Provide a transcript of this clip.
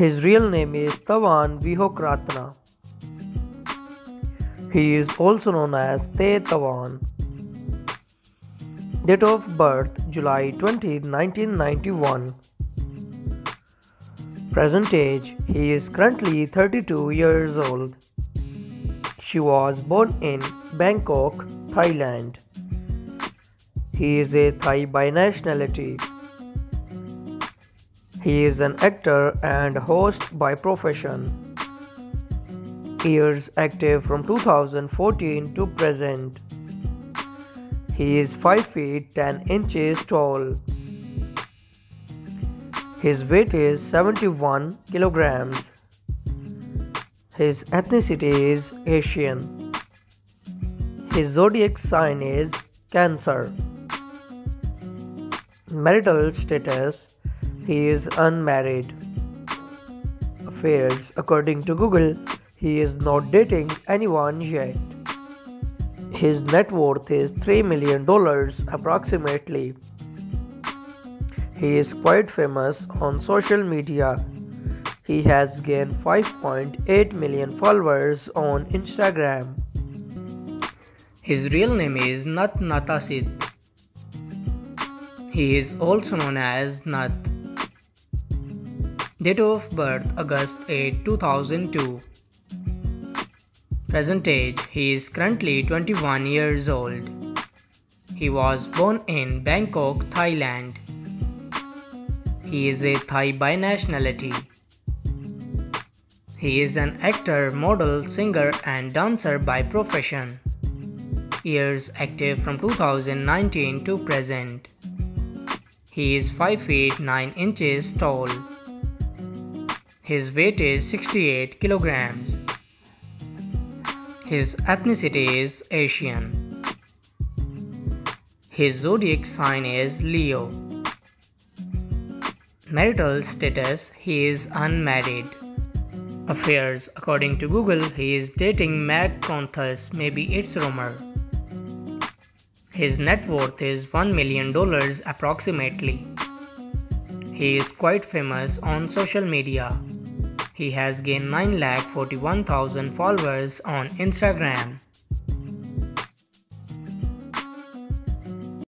His real name is Tawan Vihokratana. He is also known as Tay Tawan. Date of birth July 20, 1991. Present age he is currently 32 years old. She was born in Bangkok, Thailand. He is a Thai by nationality. He is an actor and host by profession. Years active from 2014 to present. He is 5 feet 10 inches tall. His weight is 71 kilograms. His ethnicity is Asian. His zodiac sign is Cancer. Marital status he is unmarried. Affairs According to Google, he is not dating anyone yet. His net worth is $3 million approximately. He is quite famous on social media. He has gained 5.8 million followers on Instagram. His real name is Nat Nattasit. He is also known as Nat. Date of birth August 8, 2002. Present age he is currently 21 years old. He was born in Bangkok, Thailand. He is a Thai by nationality. He is an actor, model, singer, and dancer by profession. Years active from 2019 to present. He is 5 feet 9 inches tall. His weight is 68 kilograms. His ethnicity is Asian. His zodiac sign is Leo. Marital status He is unmarried. Affairs According to Google, he is dating Meg Conthus, maybe it's rumor. His net worth is $1 million approximately. He is quite famous on social media. He has gained 9,41,000 followers on Instagram.